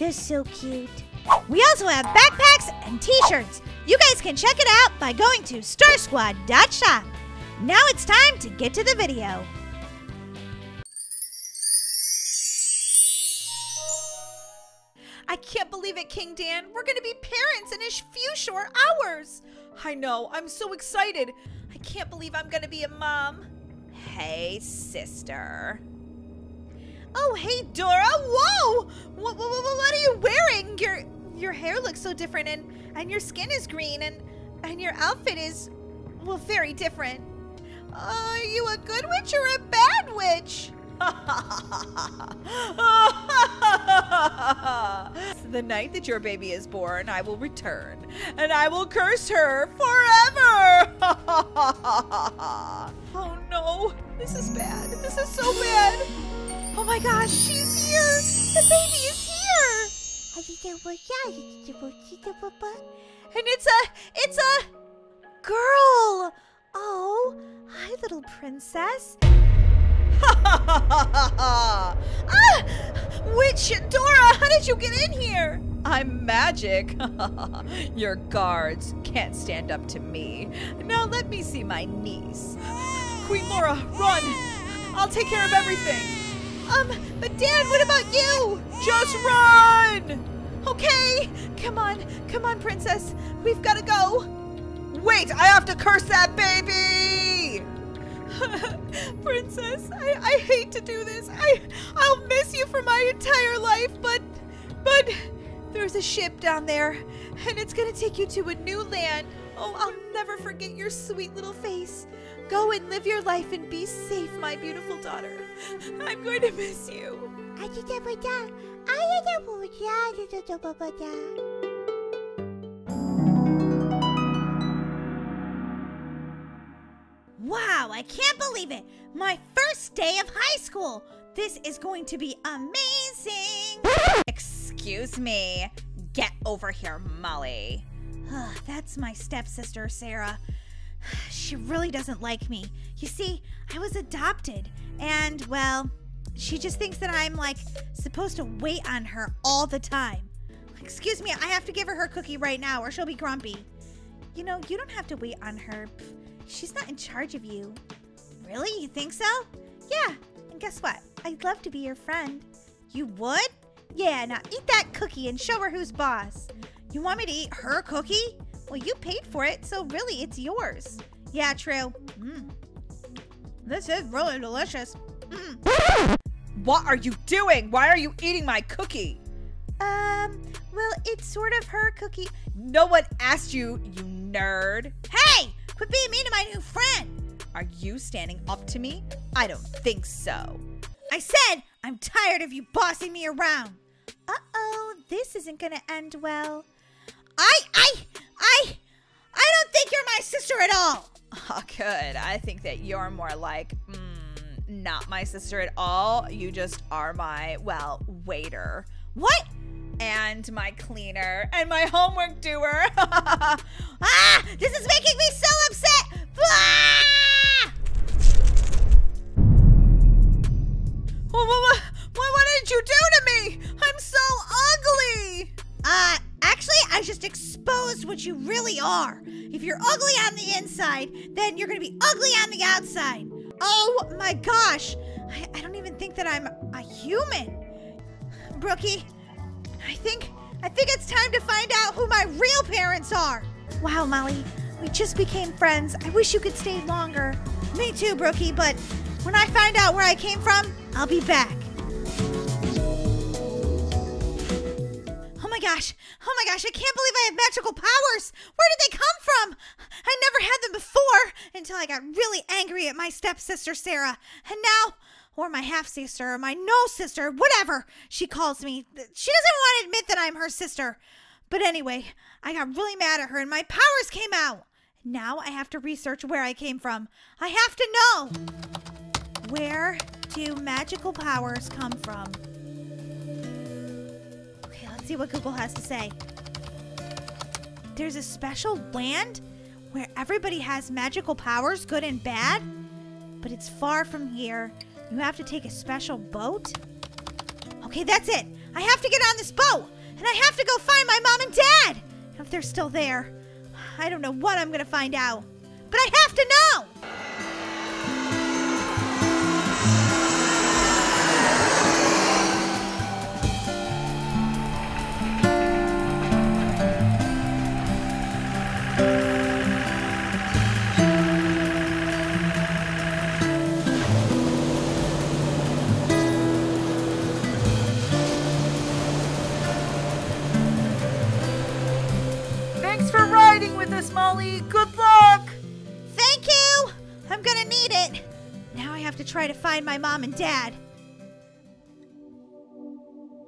They're so cute. We also have backpacks and t-shirts. You guys can check it out by going to starsquad.shop. Now it's time to get to the video. I can't believe it, King Dan. We're gonna be parents in a few short hours. I know, I'm so excited. I can't believe I'm gonna be a mom. Hey, sister. Oh, hey, Dora. Whoa! What, what, what, are you wearing? Your your hair looks so different, and and your skin is green, and and your outfit is well very different. Are you a good witch or a bad witch? the night that your baby is born, I will return, and I will curse her forever. oh no, this is bad. This is so bad. Oh my gosh, she's here. The baby is here. And it's a, it's a girl. Oh, hi, little princess. ah! Witch Dora, how did you get in here? I'm magic. Your guards can't stand up to me. Now let me see my niece. Queen Laura, run! I'll take care of everything. Um, but Dad, what about you? Just run! Okay, come on, come on, princess. We've got to go. Wait, I have to curse that baby! Princess, I, I hate to do this. I I'll miss you for my entire life, but but there's a ship down there, and it's gonna take you to a new land. Oh, I'll never forget your sweet little face. Go and live your life and be safe, my beautiful daughter. I'm going to miss you. Wow, I can't believe it. My first day of high school. This is going to be amazing. Excuse me. Get over here, Molly. That's my stepsister, Sarah. She really doesn't like me. You see, I was adopted, and well, she just thinks that I'm like supposed to wait on her all the time. Excuse me, I have to give her her cookie right now, or she'll be grumpy. You know, you don't have to wait on her. She's not in charge of you. Really? You think so? Yeah. And guess what? I'd love to be your friend. You would? Yeah, now eat that cookie and show her who's boss. You want me to eat her cookie? Well, you paid for it, so really it's yours. Yeah, true. Mm. This is really delicious. Mm. What are you doing? Why are you eating my cookie? Um, well, it's sort of her cookie. No one asked you, you nerd. Hey! Quit being mean to my new friend. Are you standing up to me? I don't think so. I said I'm tired of you bossing me around. Uh-oh, this isn't gonna end well. I, I, I, I don't think you're my sister at all. Oh, good. I think that you're more like, mm, not my sister at all. You just are my, well, waiter. What? And my cleaner and my homework doer. ah! This is making me so upset! Ah! What, what, what, what did you do to me? I'm so ugly! Uh, I just exposed what you really are. If you're ugly on the inside, then you're gonna be ugly on the outside. Oh my gosh! I, I don't even think that I'm a human. Brookie, I think I think it's time to find out who my real parents are. Wow, Molly, we just became friends. I wish you could stay longer. Me too, Brookie, but when I find out where I came from, I'll be back. My gosh. Oh my gosh, I can't believe I have magical powers. Where did they come from? I never had them before until I got really angry at my stepsister Sarah. And now, or my half sister, or my no sister, whatever she calls me. She doesn't want to admit that I'm her sister. But anyway, I got really mad at her and my powers came out. Now I have to research where I came from. I have to know. Where do magical powers come from? See what Google has to say. There's a special land where everybody has magical powers, good and bad, but it's far from here. You have to take a special boat. Okay, that's it. I have to get on this boat, and I have to go find my mom and dad. If they're still there, I don't know what I'm to find out, but I have to know. Molly. Good luck. Thank you. I'm going to need it. Now I have to try to find my mom and dad.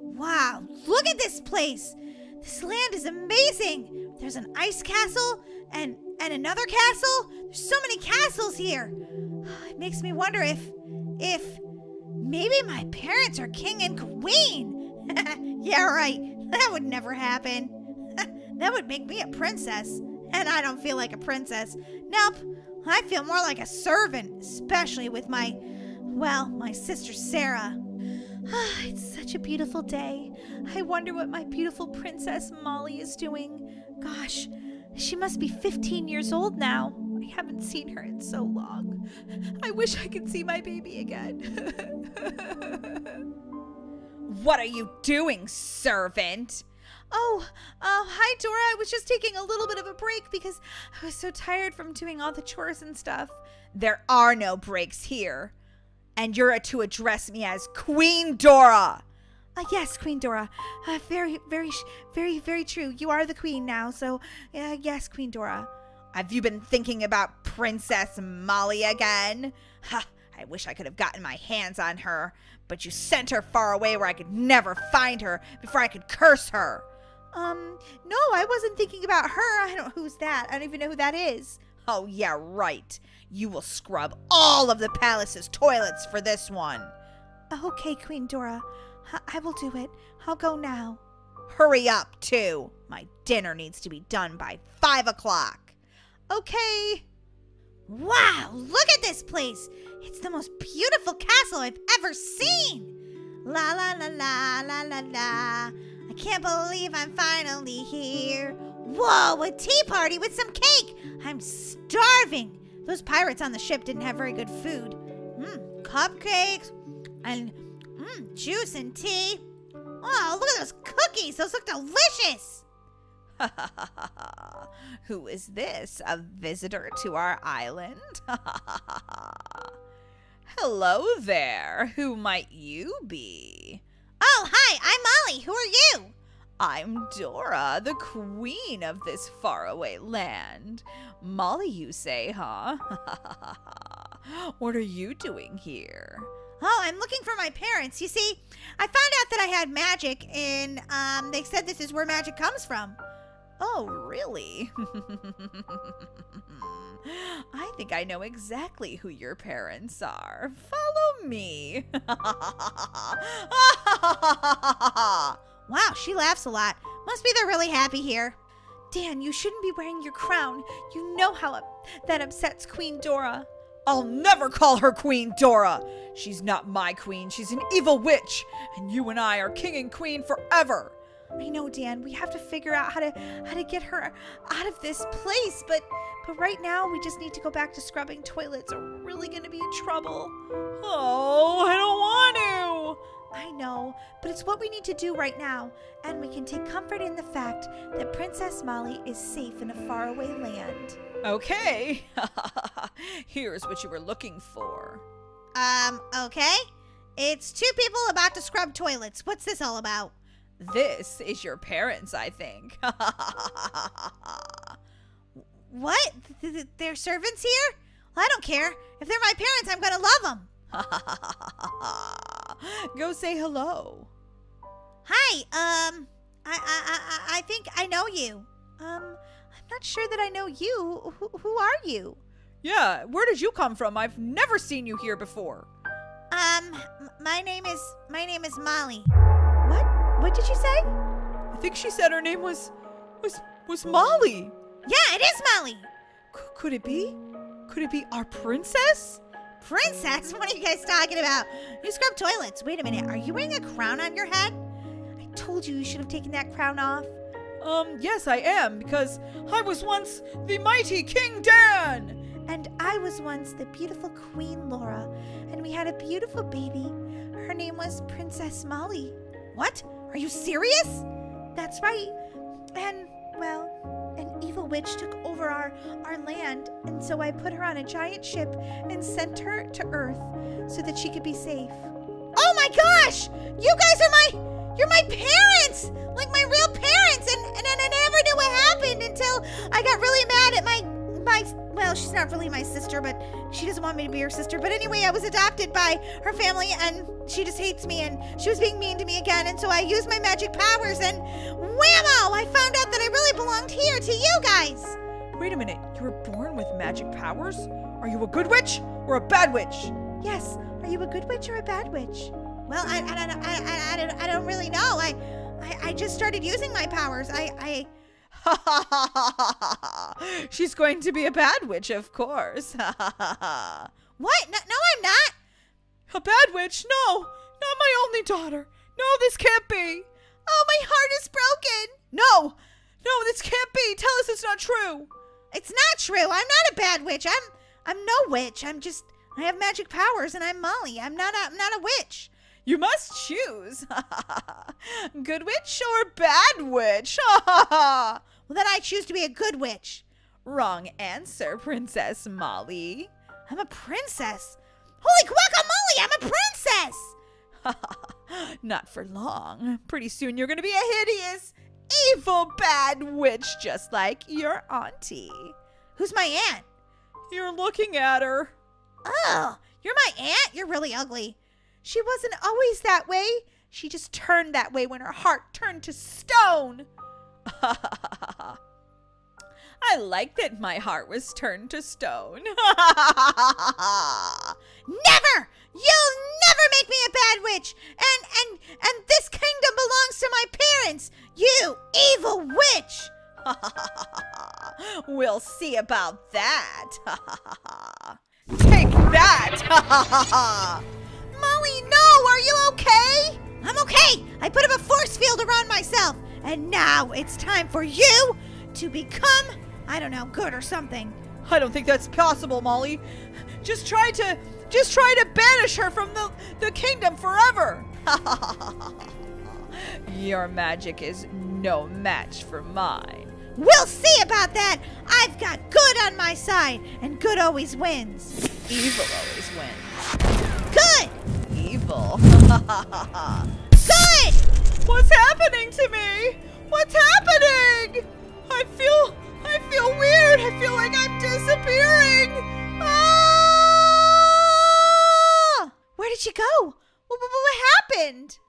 Wow, look at this place. This land is amazing. There's an ice castle and and another castle. There's so many castles here. It makes me wonder if if maybe my parents are king and queen. yeah, right. That would never happen. that would make me a princess, and I don't feel like a princess. Nope. I feel more like a servant, especially with my well, my sister Sarah. it's such a beautiful day. I wonder what my beautiful princess Molly is doing. Gosh, she must be 15 years old now. I haven't seen her in so long. I wish I could see my baby again. What are you doing, servant? Oh, uh, hi, Dora. I was just taking a little bit of a break because I was so tired from doing all the chores and stuff. There are no breaks here. And you're to address me as Queen Dora. Uh, yes, Queen Dora. Uh, very, very, very, very true. You are the queen now, so uh, yes, Queen Dora. Have you been thinking about Princess Molly again? Ha! I wish I could have gotten my hands on her, but you sent her far away where I could never find her before I could curse her. Um, no, I wasn't thinking about her. I don't. Who's that? I don't even know who that is. Oh, yeah, right. You will scrub all of the palace's toilets for this one. Okay, Queen Dora. I, I will do it. I'll go now. Hurry up, too. My dinner needs to be done by five o'clock. Okay. Wow, look at this place. It's the most beautiful castle I've ever seen. La la la la la la la. I can't believe I'm finally here. Whoa, a tea party with some cake. I'm starving. Those pirates on the ship didn't have very good food. Mmm, cupcakes and mmm, juice and tea. Oh, look at those cookies. Those look delicious. Who is this? A visitor to our island? Hello there. Who might you be? Oh, hi, I'm Molly. Who are you? I'm Dora, the queen of this faraway land. Molly, you say, huh? what are you doing here? Oh, I'm looking for my parents. You see, I found out that I had magic, and um, they said this is where magic comes from. Oh, really? I think I know exactly who your parents are. Follow me. Wow, she laughs a lot. Must be they're really happy here. Dan, you shouldn't be wearing your crown. You know how up- that upsets Queen Dora. I'll never call her Queen Dora. She's not my queen. She's an evil witch. And you and I are king and queen forever. I know, Dan. We have to figure out how to how to get her out of this place, but but right now we just need to go back to scrubbing toilets or we're really gonna be in trouble. Oh, I don't want to. I know, but it's what we need to do right now, and we can take comfort in the fact that Princess Molly is safe in a faraway land. Okay. Here's what you were looking for. Um, okay. It's two people about to scrub toilets. What's this all about? This is your parents, I think. What? Th- th- They're servants here? Well, I don't care. If they're my parents, I'm gonna love them. Go say hello. Hi, um, I, I, I, I think I know you. Um, I'm not sure that I know you. Who, who are you? Yeah, where did you come from? I've never seen you here before. Um, my name is, my name is Molly. What? What did she say? I think she said her name was was was Molly. Yeah, it is Molly. C- could it be? Could it be our princess? Princess? What are you guys talking about? You scrub toilets. Wait a minute. Are you wearing a crown on your head? I told you you should have taken that crown off. Um, yes, I am because I was once the mighty King Dan. And I was once the beautiful Queen Laura, and we had a beautiful baby. Her name was Princess Molly. What? Are you serious? That's right. And, well, an evil witch took over our, our land, and so I put her on a giant ship and sent her to Earth so that she could be safe. Oh my gosh! You guys are my you're my parents! Like my real parents! And and, and I never knew what happened until I got really mad at my my well, she's not really my sister, but she doesn't want me to be her sister. But anyway, I was adopted by her family and she just hates me and she was being mean to me again, and so I used my magic powers and whammo! I found out that I really belonged here to you guys! Wait a minute, you were born with magic powers? Are you a good witch or a bad witch? Yes, are you a good witch or a bad witch? Well, I I, don't- I, I, I, don't, I don't really know. I, I I just started using my powers. I I She's going to be a bad witch, of course. what? No, no I'm not. a bad witch? No, not my only daughter. No, this can't be. Oh, my heart is broken. No, no, this can't be. Tell us it's not true. It's not true. I'm not a bad witch. I'm I'm no witch. I'm just I have magic powers and I'm Molly. I'm not a I'm not a witch. You must choose. Good witch or bad witch? Well, then I choose to be a good witch. Wrong answer, Princess Molly. I'm a princess. Holy guacamole, I'm a princess. Ha ha ha! Not for long. Pretty soon you're going to be a hideous, evil, bad witch just like your auntie. Who's my aunt? You're looking at her. Oh, you're my aunt? You're really ugly. She wasn't always that way. She just turned that way when her heart turned to stone. I like that my heart was turned to stone. Never! You'll never make me a bad witch! And and and this kingdom belongs to my parents! You evil witch! we'll see about that. Take that. Molly, no! Are you okay? I'm okay! I put up a force field around myself! And now it's time for you to become, I don't know, good or something. I don't think that's possible, Molly. Just try to just try to banish her from the, the kingdom forever. Your magic is no match for mine. We'll see about that! I've got good on my side, and good always wins. Evil always wins. Good! Evil. Good! What's happening to me? What's happening? I feel I feel weird. I feel like I'm disappearing. Ah! Where did she go? What, what, what happened?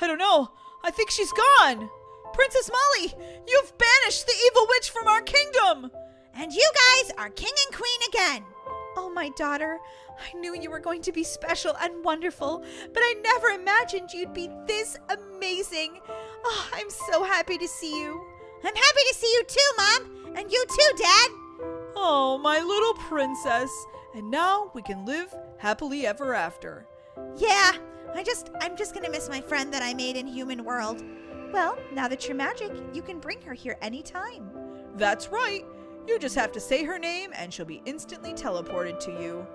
I don't know. I think she's gone. Princess Molly, you've banished the evil witch from our kingdom. And you guys are king and queen again. Oh, my daughter, I knew you were going to be special and wonderful, but I never imagined you'd be this amazing. Oh, I'm so happy to see you. I'm happy to see you too, Mom. And you too, Dad. Oh, my little princess. And now we can live happily ever after. Yeah, I just, I'm just gonna miss my friend that I made in Human World. Well, now that you're magic, you can bring her here anytime. That's right. You just have to say her name and she'll be instantly teleported to you.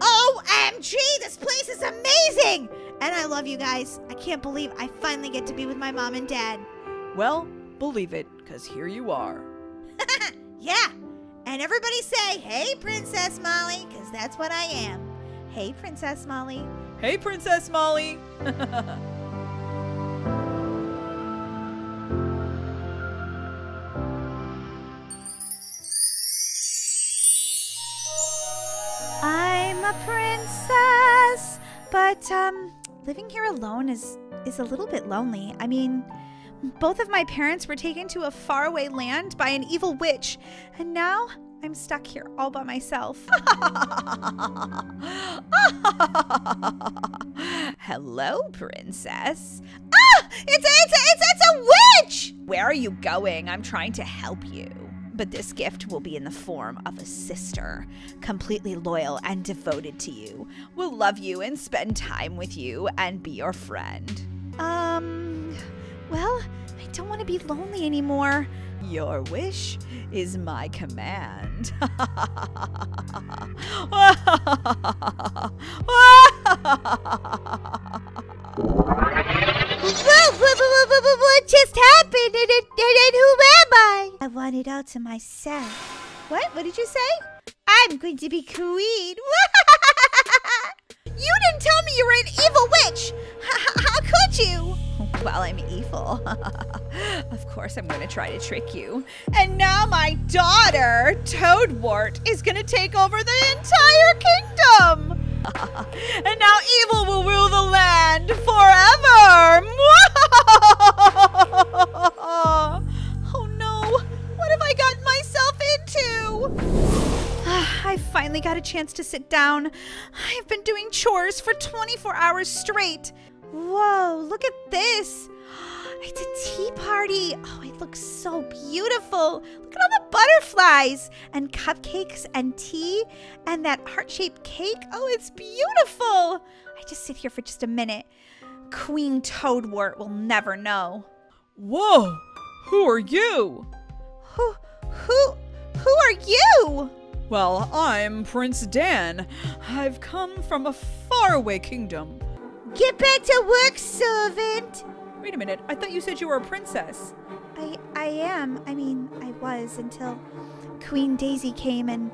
Oh, OMG, this place is amazing! And I love you guys. I can't believe I finally get to be with my mom and dad. Well, believe it, because here you are. Yeah. And everybody say, hey, Princess Molly, because that's what I am. Hey, Princess Molly. Hey, Princess Molly. I'm a princess But um living here alone is is a little bit lonely. I mean, both of my parents were taken to a faraway land by an evil witch, and now I'm stuck here all by myself. Hello, princess. Ah! It's a, it's a, it's, it's a witch! Where are you going? I'm trying to help you. But this gift will be in the form of a sister, completely loyal and devoted to you, will love you and spend time with you and be your friend. um, well, I don't want to be lonely anymore. Your wish is my command. what just happened? And, and, and who am I? I want it all to myself. What? What did you say? I'm going to be queen. you didn't tell me you were an evil witch. How could you? Well, I'm evil. of course, I'm going to try to trick you. And now my daughter, Toadwort, is going to take over the entire kingdom. and now evil will rule the land forever. oh no, what have I gotten myself into? I finally got a chance to sit down. I've been doing chores for 24 hours straight. Whoa, look at this. It's a tea party. Oh, it looks so beautiful. Look at all the butterflies and cupcakes and tea and that heart shaped cake. Oh, it's beautiful. I just sit here for just a minute. Queen Toadwort will never know. Whoa! Who are you? Who, who, who are you? Well, I'm Prince Dan. I've come from a faraway kingdom. Get back to work, servant. Wait a minute, I thought you said you were a princess. I I am. I mean, I was until Queen Daisy came and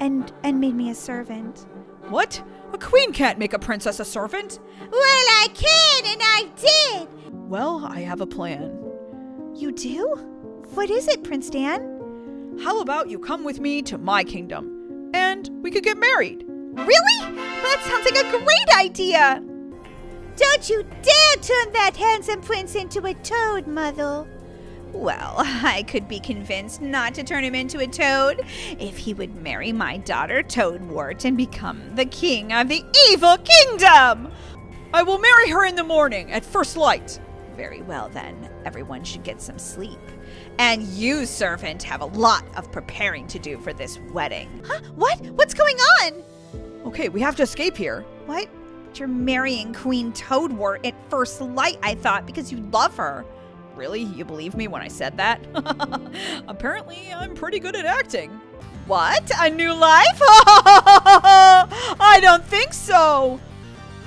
and and made me a servant. What? A queen can't make a princess a servant? Well, I can and I did. Well, I have a plan. You do? What is it, Prince Dan? How about you come with me to my kingdom and we could get married? Really? That sounds like a great idea. Don't you dare turn that handsome prince into a toad, mother. Well, I could be convinced not to turn him into a toad if he would marry my daughter Toadwort and become the king of the evil kingdom. I will marry her in the morning at first light. Very well, then. Everyone should get some sleep. And you, servant, have a lot of preparing to do for this wedding. Huh? What? What's going on? Okay, we have to escape here. What? You're marrying Queen Toadwort at first light, I thought, because you love her. Really? You believe me when I said that? Apparently, I'm pretty good at acting. What? A new life? I don't think so.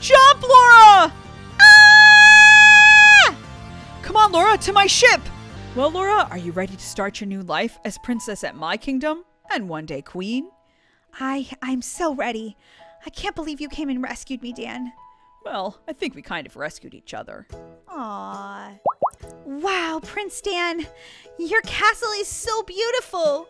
Jump, Laura! Ah! Come on, Laura, to my ship! Well, Laura, are you ready to start your new life as princess at my kingdom and one day queen? I I'm so ready. I can't believe you came and rescued me, Dan. Well, I think we kind of rescued each other. Aww. Wow, Prince Dan, your castle is so beautiful.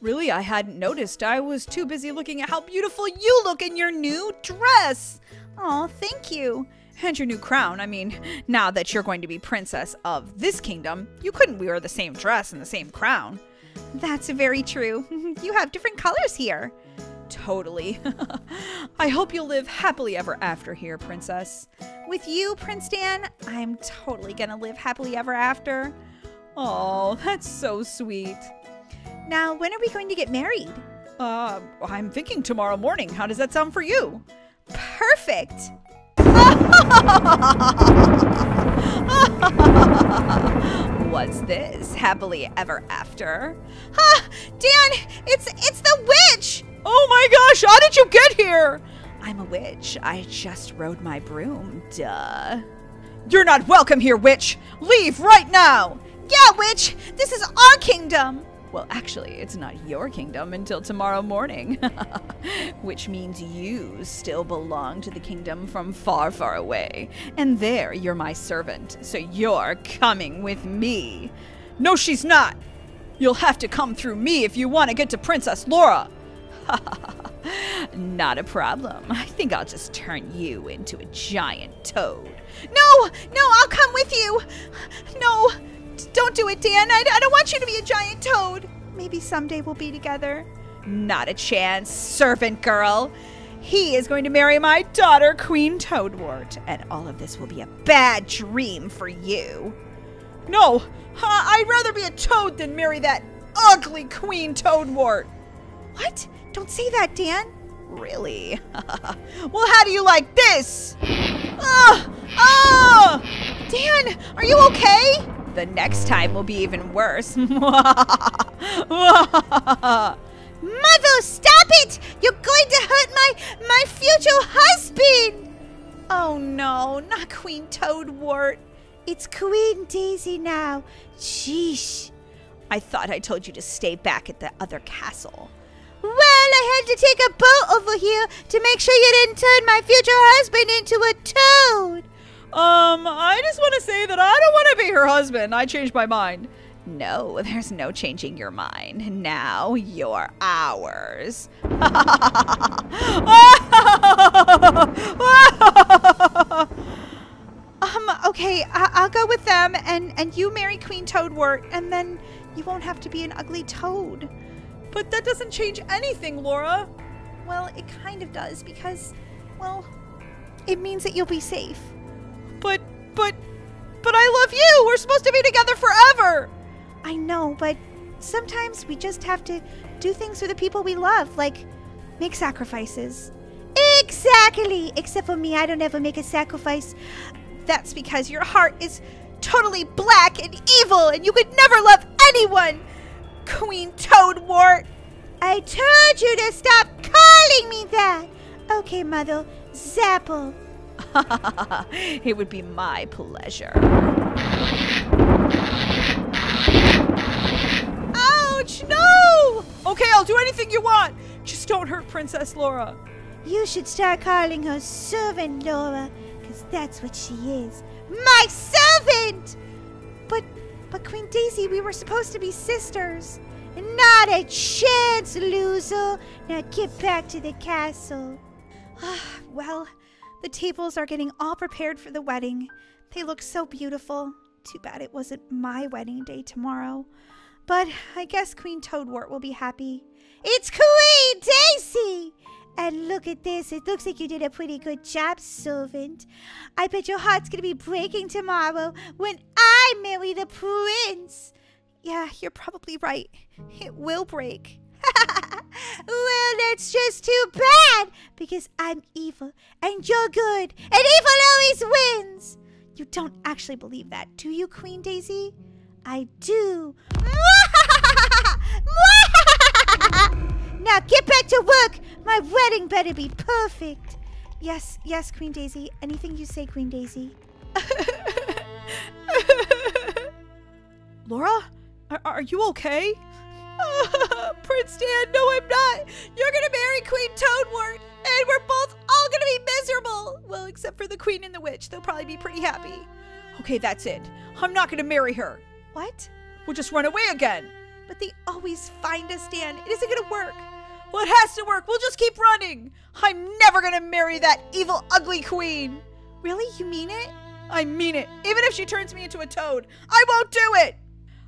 Really, I hadn't noticed. I was too busy looking at how beautiful you look in your new dress. Oh, thank you. And your new crown. I mean, now that you're going to be princess of this kingdom, you couldn't wear the same dress and the same crown. That's very true. You have different colors here. Totally. I hope you'll live happily ever after here, princess. With you, Prince Dan, I'm totally gonna live happily ever after. Oh, that's so sweet. Now, when are we going to get married? Uh, I'm thinking tomorrow morning. How does that sound for you? Perfect. What's this? Happily ever after? Ah, Dan, it's it's the witch. Oh my gosh, how did you get here? I'm a witch. I just rode my broom. Duh. You're not welcome here, witch. Leave right now. Yeah, witch. This is our kingdom. Well, actually, it's not your kingdom until tomorrow morning. Which means you still belong to the kingdom from far, far away. And there, you're my servant, so you're coming with me. No, she's not. You'll have to come through me if you want to get to Princess Laura. Not a problem. I think I'll just turn you into a giant toad. No, no, I'll come with you. No, don't do it, Dan. I, I don't want you to be a giant toad. Maybe someday we'll be together. Not a chance, servant girl. He is going to marry my daughter, Queen Toadwort, and all of this will be a bad dream for you. No, I'd rather be a toad than marry that ugly Queen Toadwort. What? Don't say that, Dan. Really? well, how do you like this? Ah! Ah! Dan, are you okay? The next time will be even worse. Mother, stop it! You're going to hurt my my future husband. Oh no, not Queen Toadwort. It's Queen Daisy now. Sheesh. I thought I told you to stay back at the other castle. Well, I had to take a boat over here to make sure you didn't turn my future husband into a toad. Um, I just want to say that I don't want to be her husband. I changed my mind. No, there's no changing your mind. Now you're ours. Um, okay, I- I'll go with them, and and you marry Queen Toadwort, and then you won't have to be an ugly toad. But that doesn't change anything, Laura. Well, it kind of does because, well, it means that you'll be safe. But, but, but I love you. We're supposed to be together forever. I know, but sometimes we just have to do things for the people we love, like make sacrifices. Exactly! Except for me, I don't ever make a sacrifice. That's because your heart is totally black and evil, and you could never love anyone! Queen Toadwort! I told you to stop calling me that! Okay, Mother, Zapple. it would be my pleasure. Ouch, no! Okay, I'll do anything you want. Just don't hurt Princess Laura. You should start calling her servant, Laura, because that's what she is. My servant! But, but Queen Daisy, we were supposed to be sisters. Not a chance, loser. Now get back to the castle. Ah, well, the tables are getting all prepared for the wedding. They look so beautiful. Too bad it wasn't my wedding day tomorrow. But I guess Queen Toadwort will be happy. It's Queen Daisy! And look at this. It looks like you did a pretty good job, servant. I bet your heart's gonna be breaking tomorrow when I marry the prince. Yeah, you're probably right. It will break. well, that's just too bad because I'm evil and you're good, and evil always wins. You don't actually believe that, do you, Queen Daisy? I do. now get back to work. My wedding better be perfect. Yes, yes, Queen Daisy. Anything you say, Queen Daisy. Laura, are, are you okay? Prince Dan, no, I'm not. You're gonna marry Queen Toadwort, and we're both all gonna be miserable. Well, except for the Queen and the Witch. They'll probably be pretty happy. Okay, that's it. I'm not gonna marry her. What? We'll just run away again. But they always find us, Dan. It isn't gonna work. Well, it has to work. We'll just keep running. I'm never gonna marry that evil, ugly queen. Really? You mean it? I mean it. Even if she turns me into a toad, I won't do it.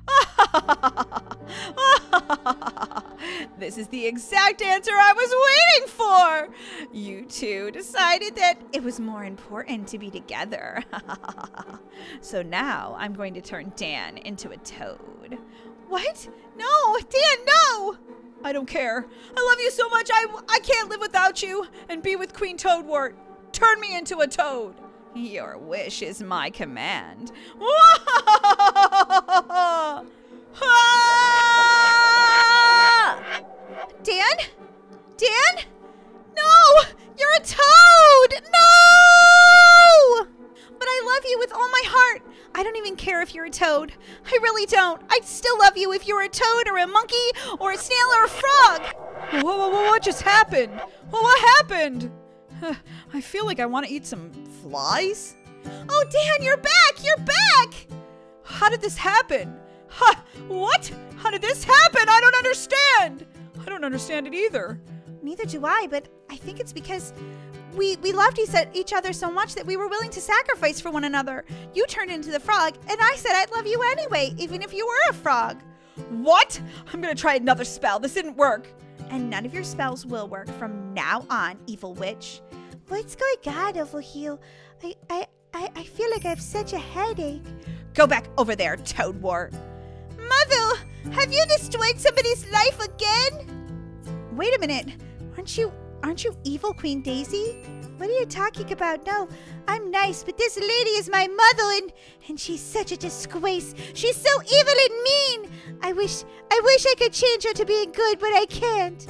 this is the exact answer I was waiting for. You two decided that it was more important to be together. so now I'm going to turn Dan into a toad. What? No, Dan, no! I don't care. I love you so much, I, I can't live without you and be with Queen Toadwort. Turn me into a toad. Your wish is my command. Dan? Dan? No! You're a toad! No! But I love you with all my heart. I don't even care if you're a toad. I really don't. Still love you if you're a toad or a monkey or a snail or a frog. Whoa, whoa, whoa, what just happened? Well, what happened? I feel like I want to eat some flies. Oh, Dan, you're back! You're back! How did this happen? Ha! What? How did this happen? I don't understand. I don't understand it either. Neither do I, but I think it's because we we loved each other so much that we were willing to sacrifice for one another. You turned into the frog, and I said I'd love you anyway, even if you were a frog. What? I'm gonna try another spell. This didn't work. And none of your spells will work from now on, evil witch. What's going on over here? I I I, I feel like I have such a headache. Go back over there, Toadwort. Mother, have you destroyed somebody's life again? Wait a minute. Aren't you aren't you evil, Queen Daisy? What are you talking about? No, I'm nice, but this lady is my mother and and she's such a disgrace. She's so evil and mean. I wish I wish I could change her to being good, but I can't.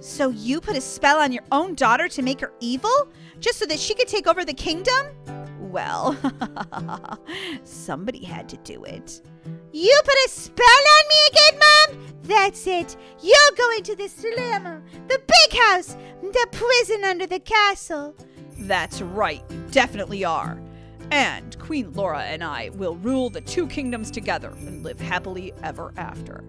So you put a spell on your own daughter to make her evil? Just so that she could take over the kingdom? Well, somebody had to do it. You put a spell on me again, Mom? That's it. You're going to the slammer, the big house, the prison under the castle. That's right, you definitely are. And Queen Laura and I will rule the two kingdoms together and live happily ever after.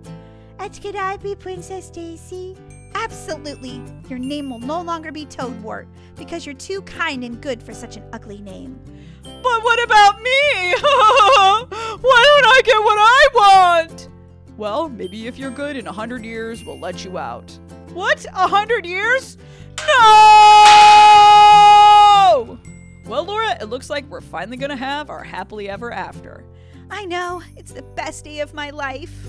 And can I be Princess Daisy? Absolutely. Your name will no longer be Toadwort because you're too kind and good for such an ugly name. But what about me? Why don't I get what I want? Well, maybe if you're good in a hundred years, we'll let you out. What? A hundred years? No! Well, Laura, it looks like we're finally gonna have our happily ever after. I know. It's the best day of my life.